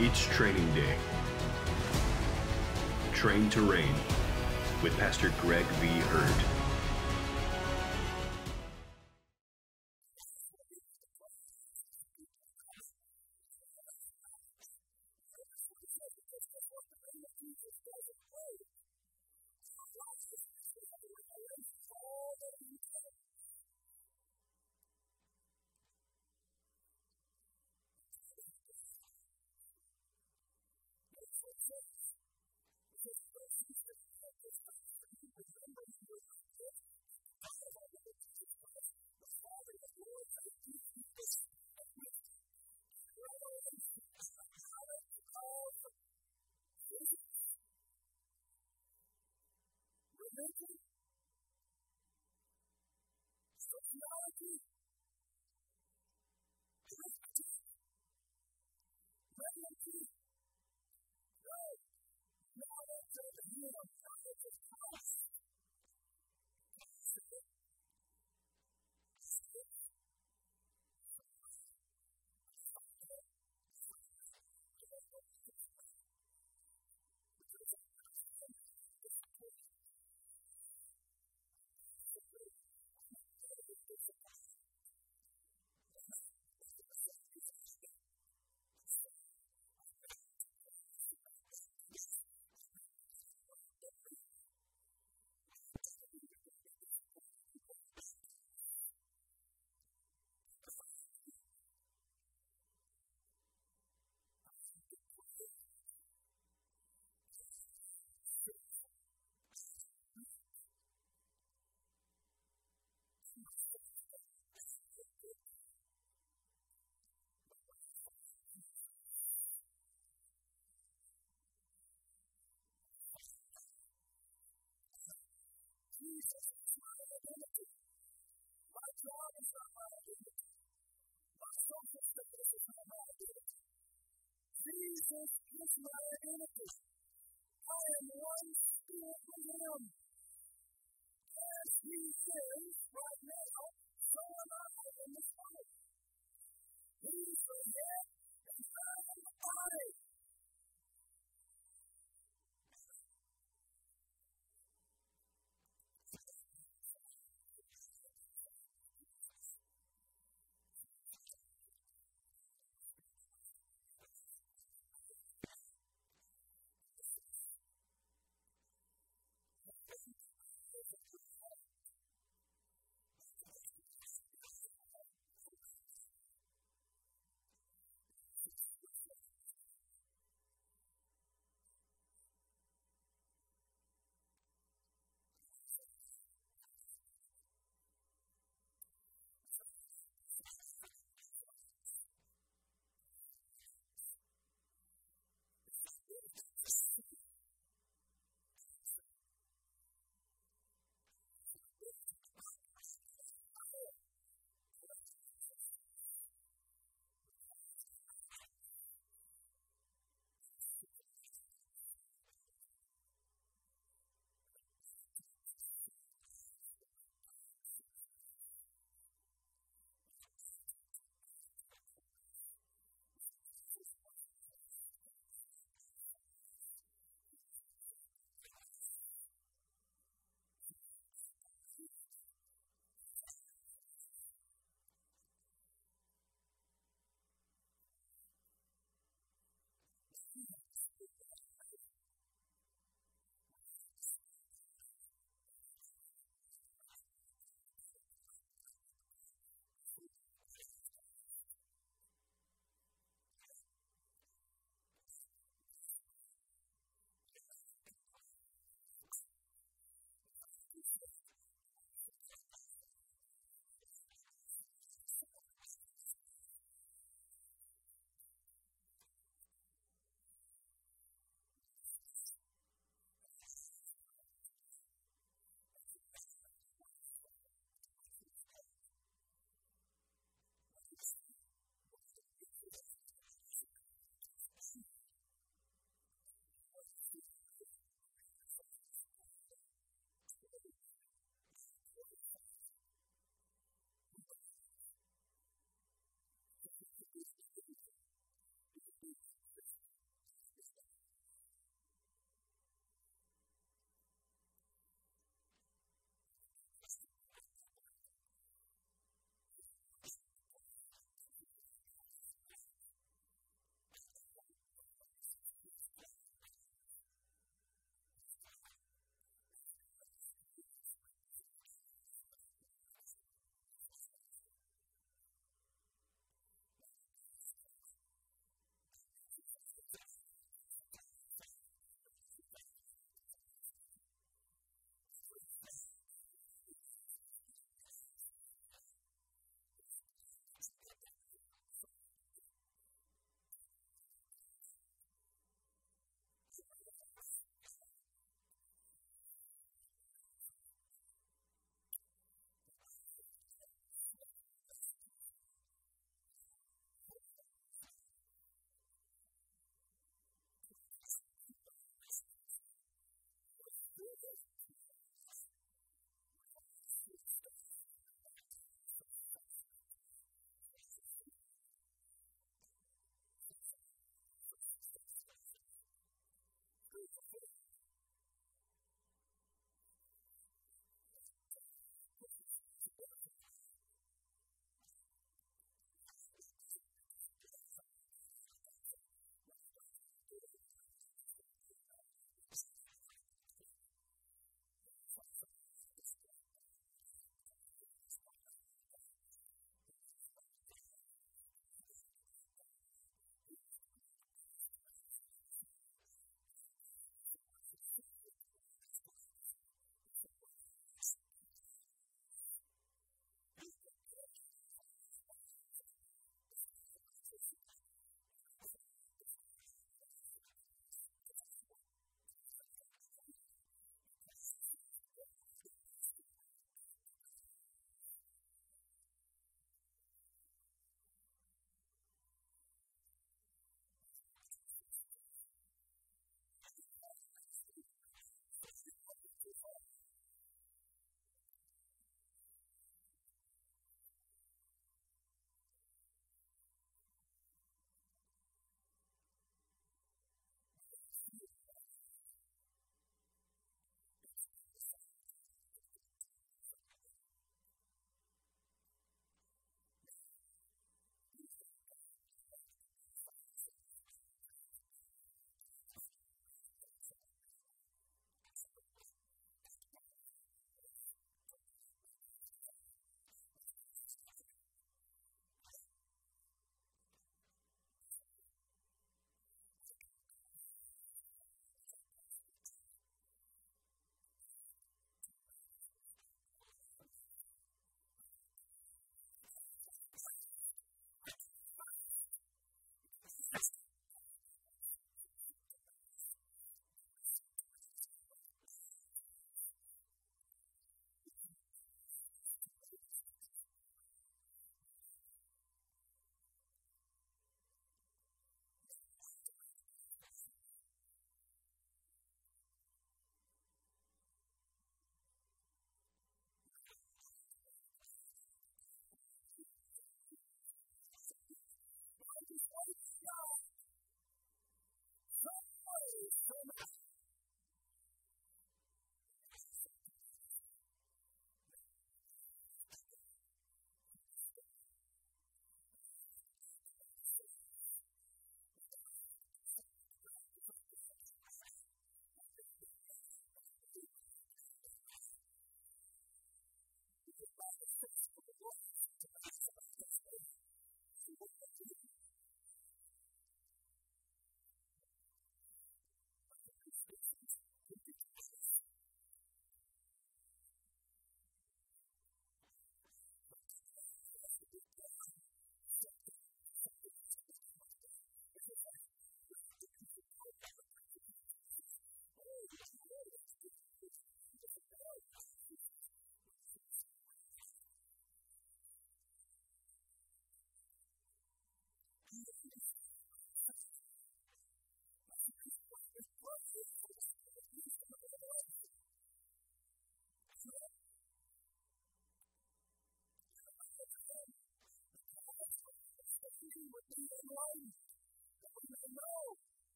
Each training day. Train to Reign with Pastor Greg V. Hurd. religion, sociology, Jesus is my identity, est finis. Quamquam saecula passant, non est finis. Non est finis. Non est finis. Non est finis. Non est finis. Non est finis. Non est finis.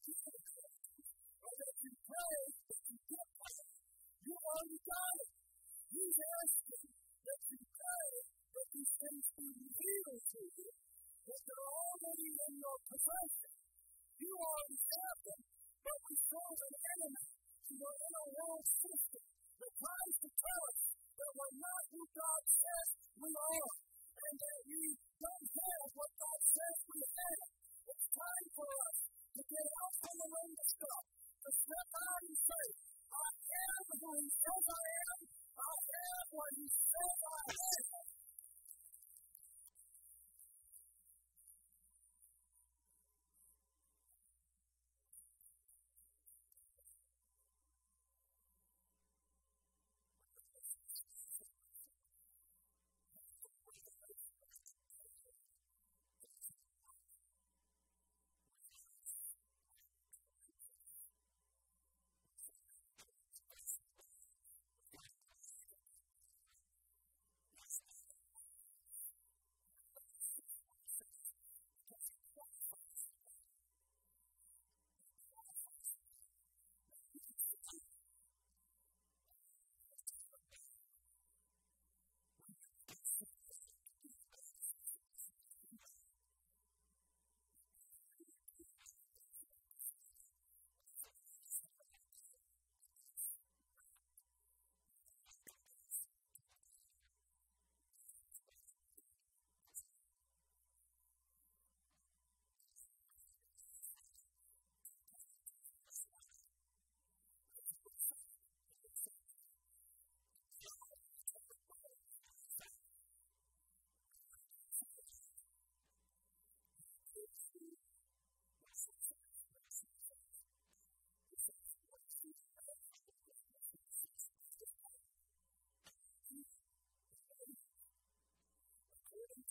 But if you pray, if you get faith, you already got it. He's asking if you pray that these things be revealed to you, that they're already in your possession. You already have them, but we serve an enemy to our inner world system that tries to tell us that we're not who God says we are, and that we don't have what God says we have. It's time for us to get out from among to step out and say, I am who he says I am, I am what he says I am.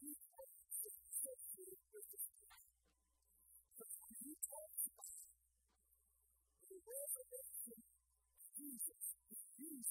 Da praguem estNetMos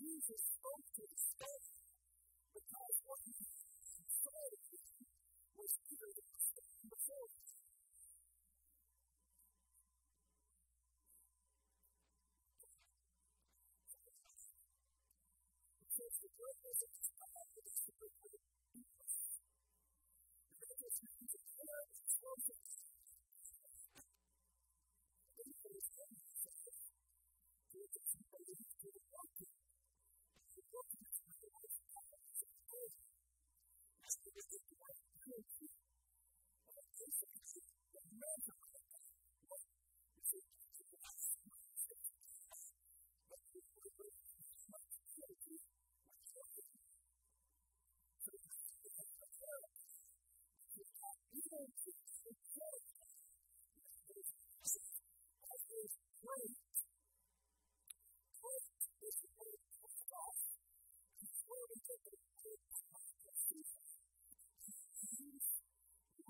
Jesus spoke to the spirit, because what he said to was bigger than the before him. Because the greatness of the greatness quod est hic est idem est hoc est hoc est hoc est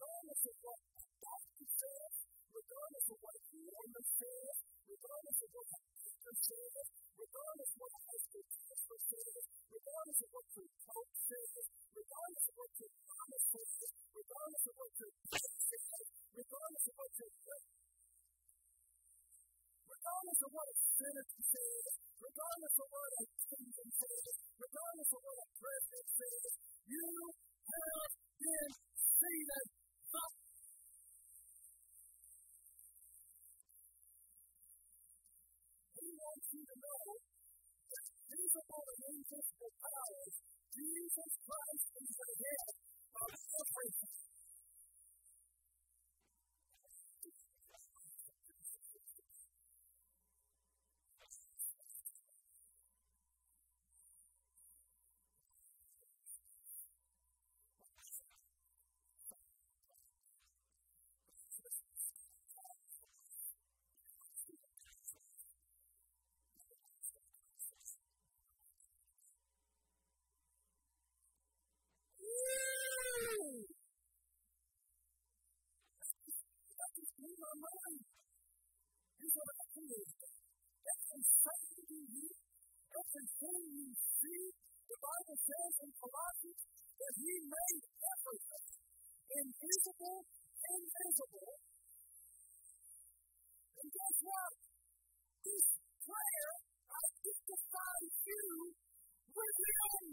regardless of what Dr. says, regardless of what Norman says, regardless of what Peter says, regardless of what Pastor Jasper says, regardless of what your coach says, regardless of what your promise says, regardless of what your faith says, regardless of what your faith regardless of what a minister says, regardless of what a kingdom says, regardless of what a president says, you have been seated Asus. We want you to know creator. Let him say to that can let him say to you see, the Bible says in Colossians, that he made everything, invisible invisible. And guess what? This prayer, I just decide you, with the end.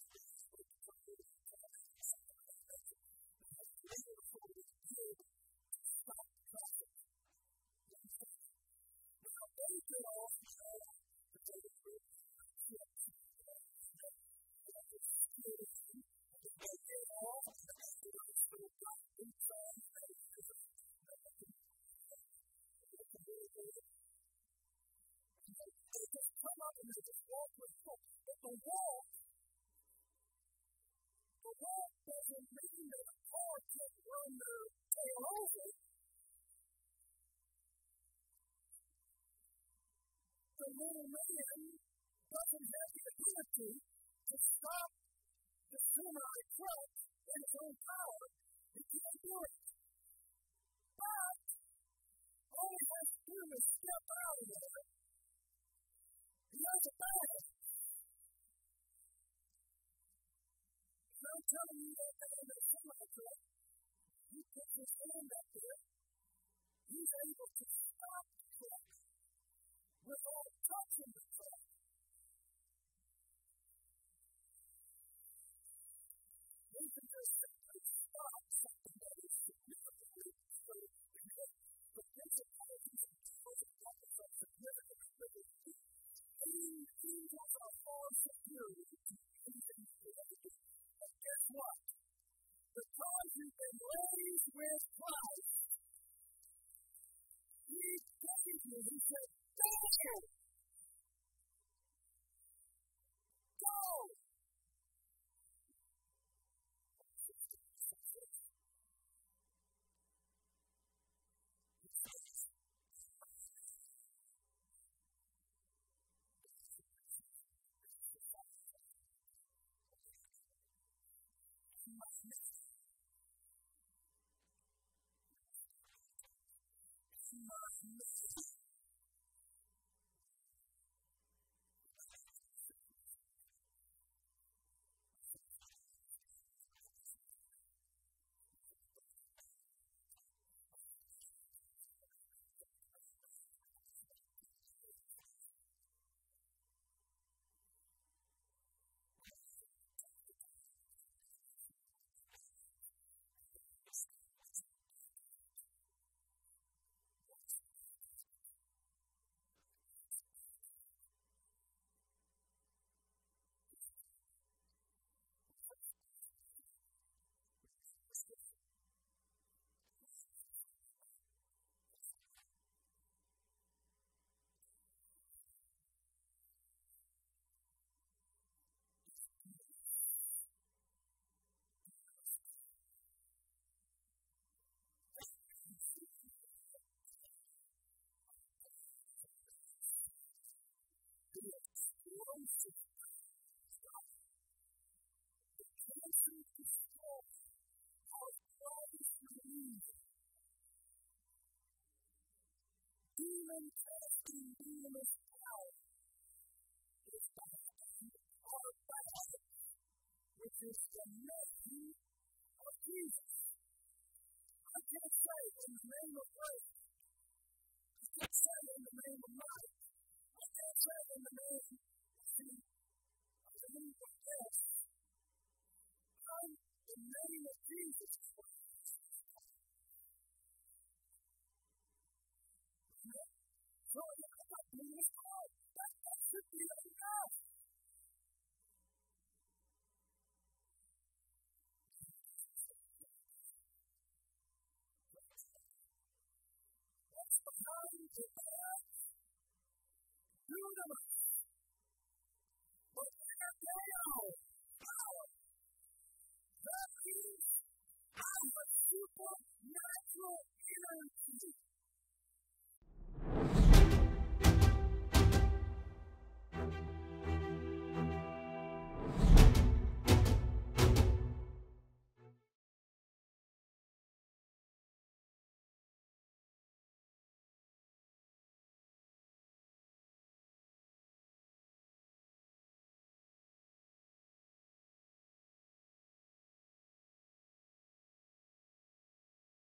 they take come and they just walk with the the doesn't mean that the can't The little man doesn't have the ability to stop the semi truck in his own power. He can't do it. But all you have to do is step out of there. You have to fast. And I'm telling you that that in the semi truck, you put his hand up there, he's able to stop the with all the touch in the truck. Even testing being a child is our passion, which is the mercy of Jesus. I can't say in the name of grace. I can't say in the name of life. I can't say in the name of the name of Jesus natural energy.